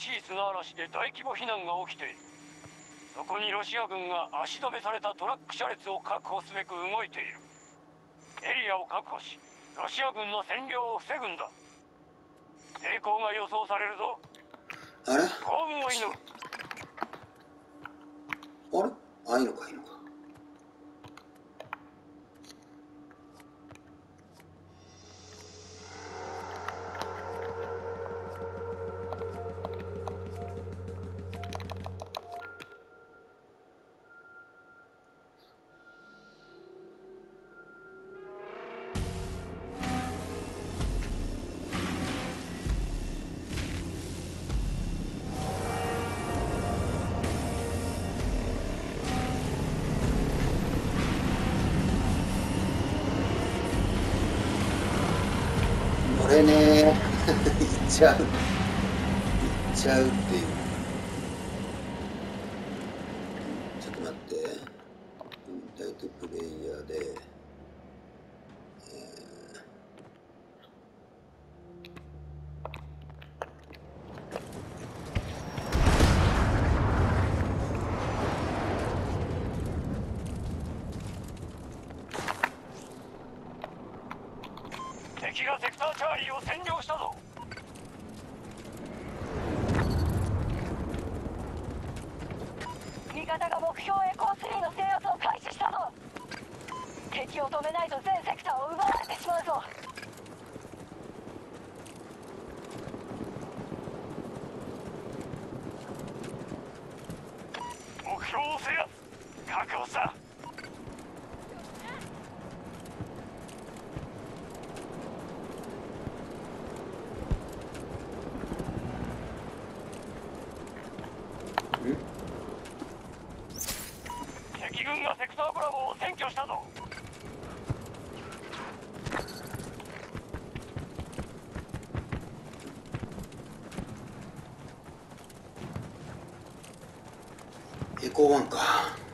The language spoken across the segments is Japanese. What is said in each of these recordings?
しい砂嵐で大規模避難が起きている。そこにロシア軍が足止めされたトラック車列を確保すべく動いている。エリアを確保しロシア軍の占領を防ぐんだ。成功が予想されるぞ。あれ？幸運を祈る。あれ？あいいのかいいのかちゃう。行っちゃうっていう。ちょっと待って。インタイトプレイヤーで、え敵がセクターチャーリーを占領したぞ味方が目標エコー3の制圧を開始したぞ敵を止めないと全セクターを奪われてしまうぞ目標を制圧確保した敵軍がセクターブラボーを占拠したぞー、エコーワンか。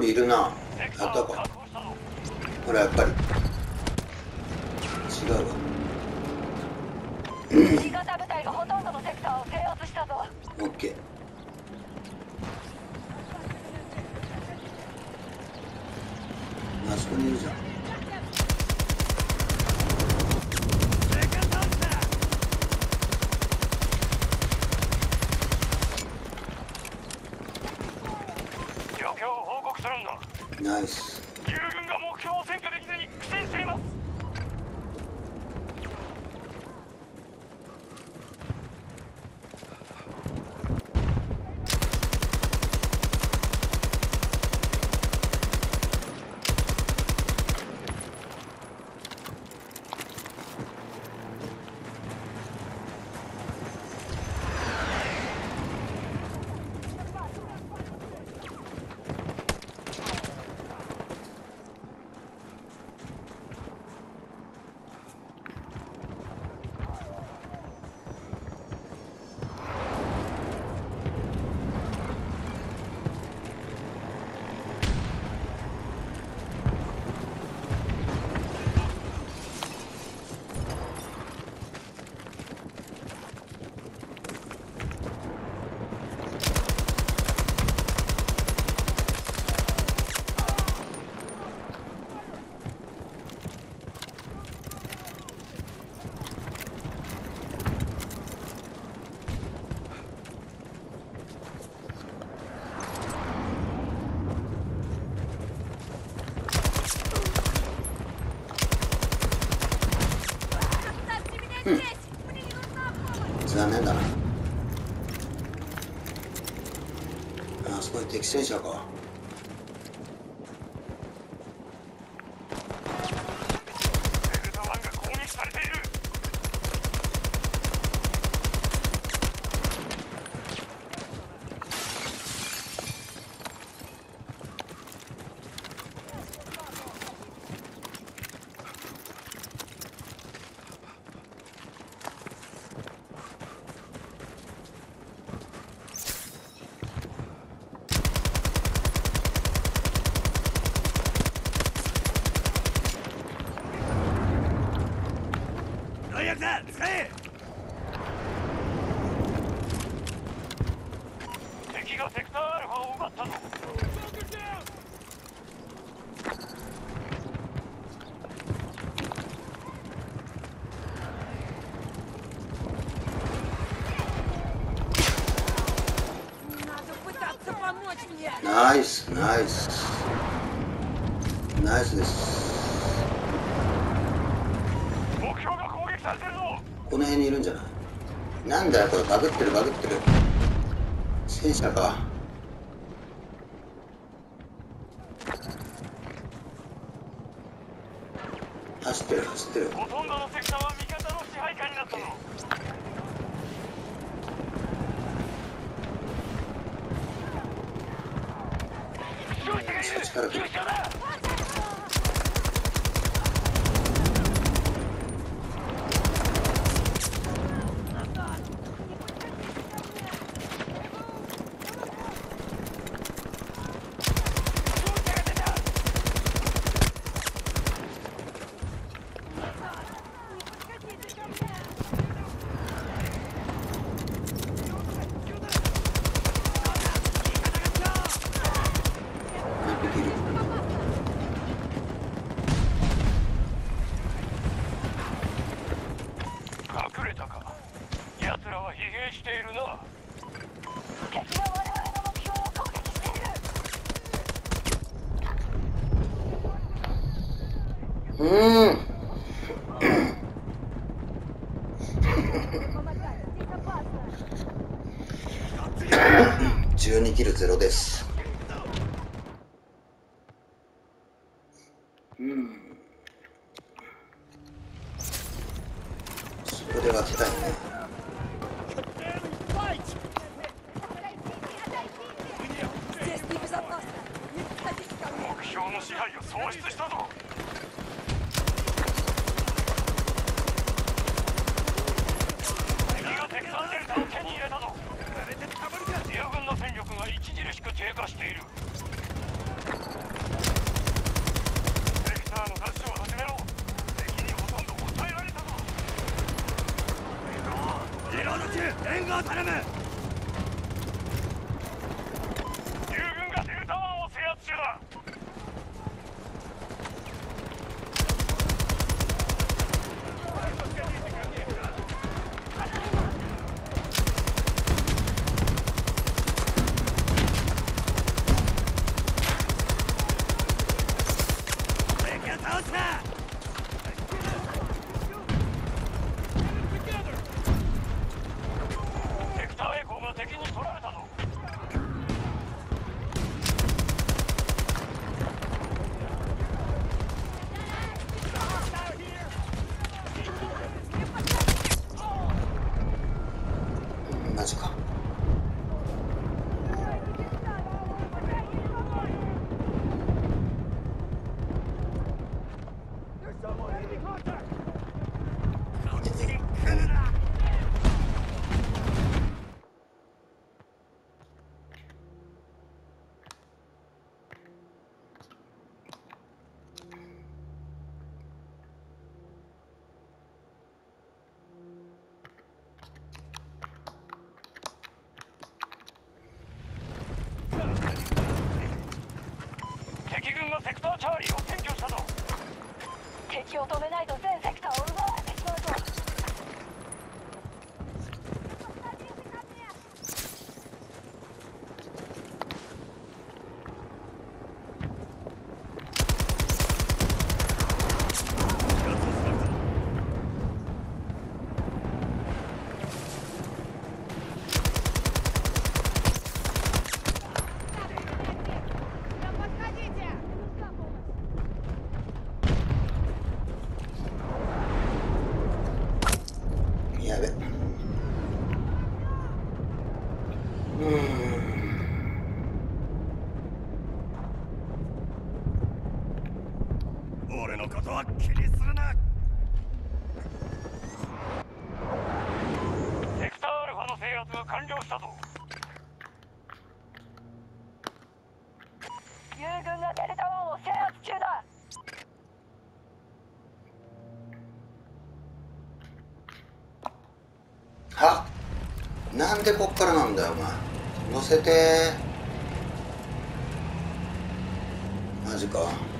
人いるな。あったかほらやっぱり違うわ味方部隊がほとんどのセクターを制圧したぞオッケーあそこにいるじゃん状況を報告するんだナイス友軍が目標を占拠できずに苦戦しています残念だなあそこに敵戦車かベルト湾が攻撃されている大役だ使え敵がるんじゃない？なんだよこれバグってるバグってる。戦車か走ってる走ってるほとんどのセクターは味方の支配下になったぞそっちから来る急所だ一匹いる隠れたか奴らは疲弊しているな敵が我々の目標を攻撃しているうーん12キルゼロです。うん。そこで分けたいねの支配を喪失したぞ。敵がテクサンデルタを手に入れたぞ。軍の戦力が著しく低下している。セクターの奪取を始めろ。敵にほとんど抑えられたぞ。援護を頼む友軍がデルタ湾を制圧中だ敵を倒したセクターエコーが敵に取られたぞマジか敵軍がセクターチャーリーを占拠したぞ。敵を止めないと全セクターを奪われてしまうぞやべうーん俺のことは気にするなセクターアルファの制圧が完了したぞ友軍がデルタ湾を制圧中だはなんでこっからなんだよお前。乗せて。マジか。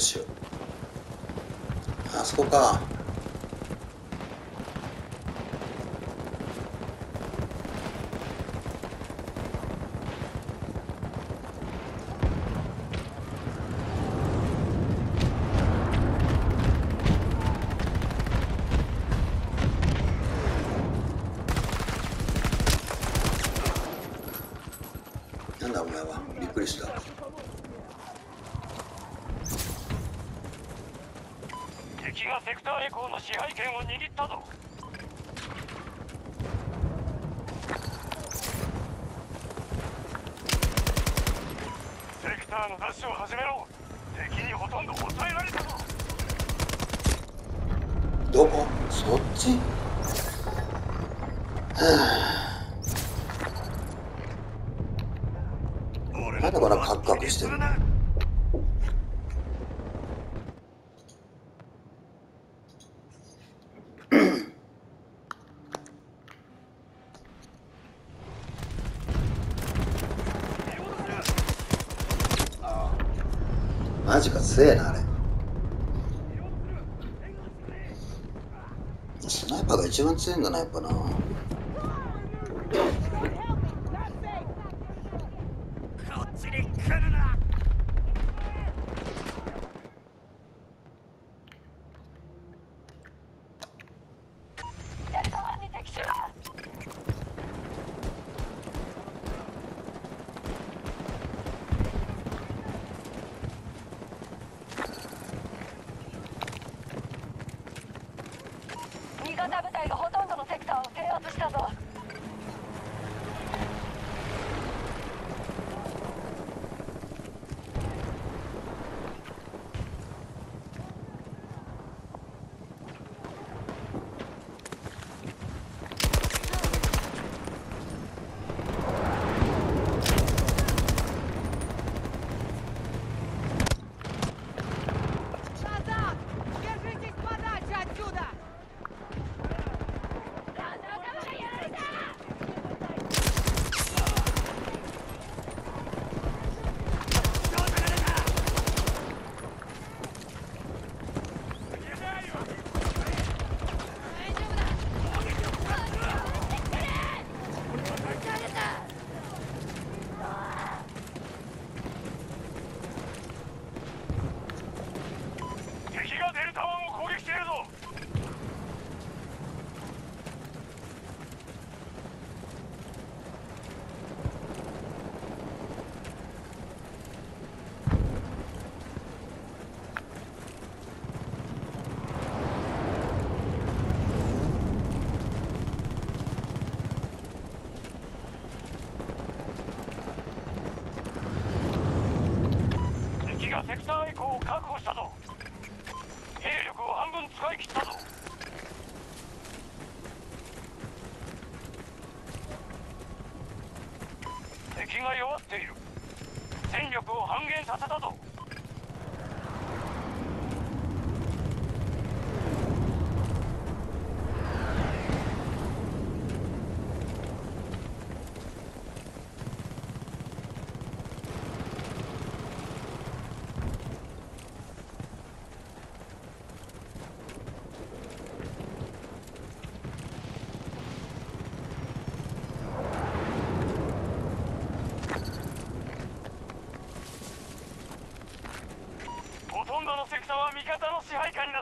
うしよう。あそこかなんだお前はびっくりした敵がセクターエコーの支配権を握ったぞ。セクターのダッシュを始めろ。敵にほとんど抑えられたぞ。どこ？そっち？は俺まだまだカクカクしてるせえなあれ。スナイパーが一番強いんだなやっぱな。支配下にな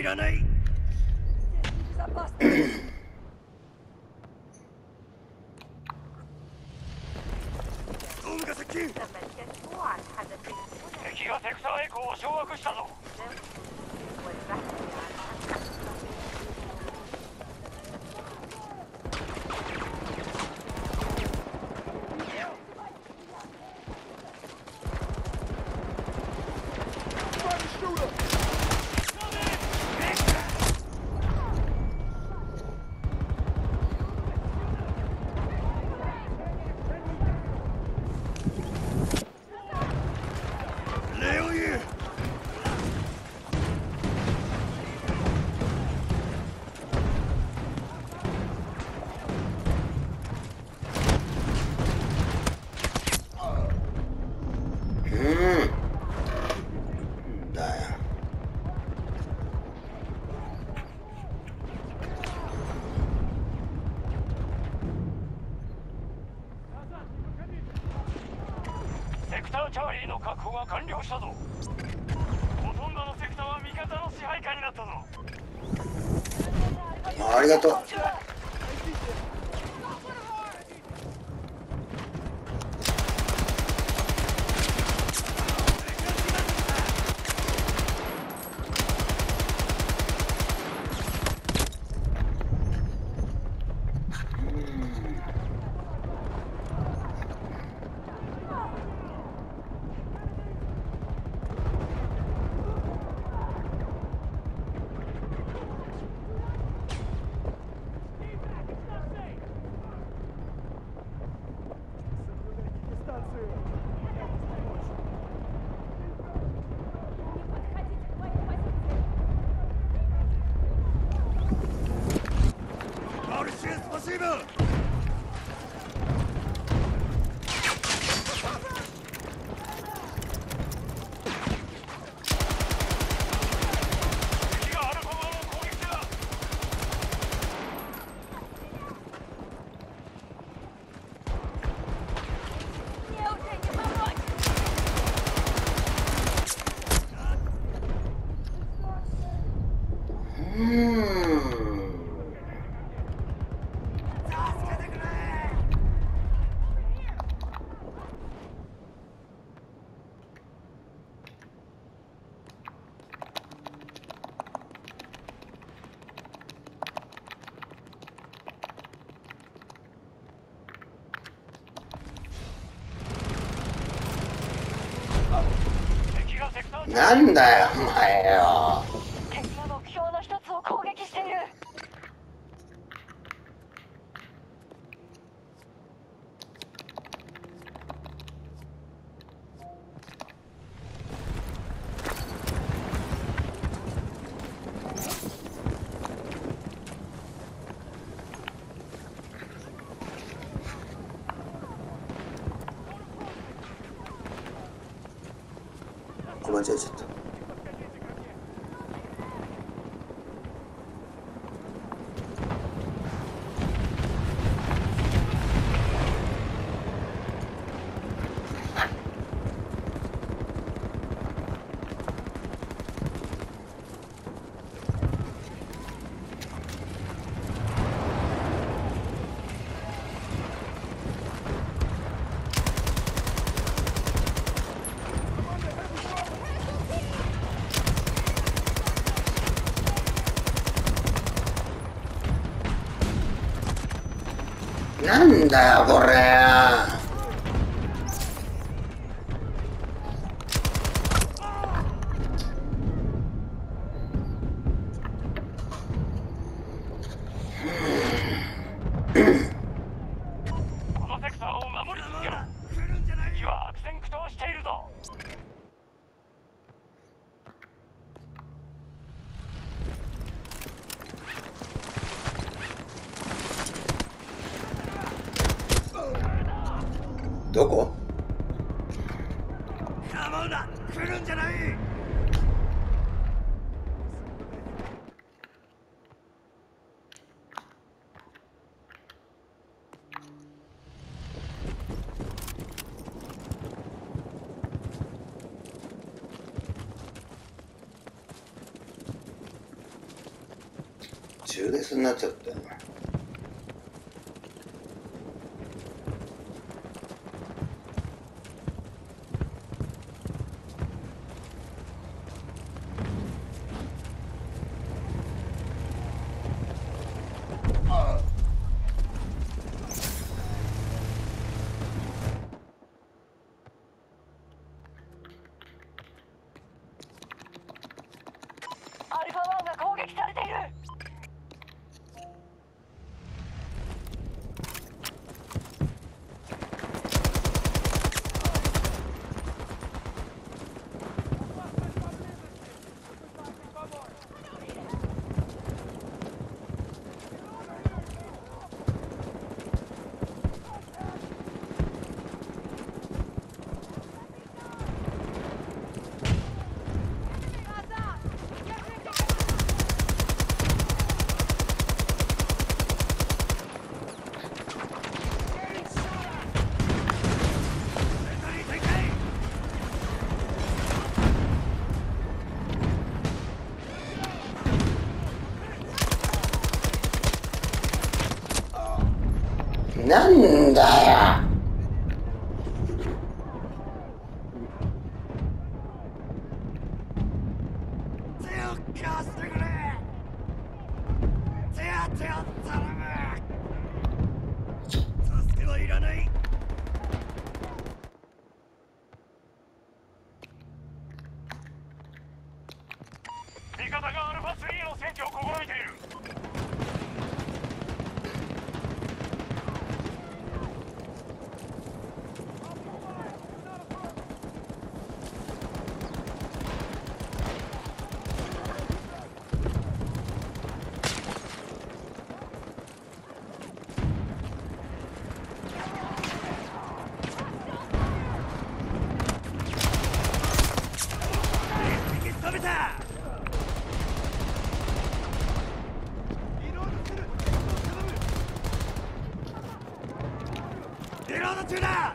いらない。敵がセクターエコーを掌握したぞ保が完了したぞ。ほとんどのセクターは味方の支配下になったぞ。ありがとう。なんだよお前。Sẽ la gorra. スになっちゃったよなんだよ手を貸してくれ手当てを頼む助けはいらない味方がアルファ3の占拠を試みている一匹止めたリロ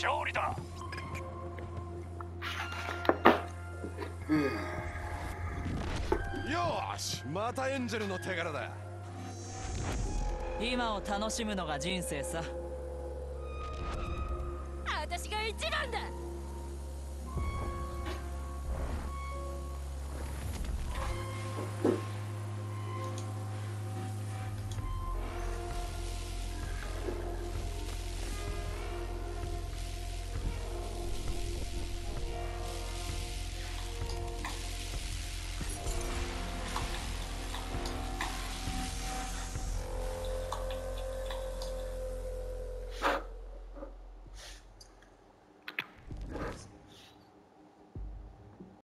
勝利だ。よしまたエンジェルの手柄だ。今を楽しむのが人生さ。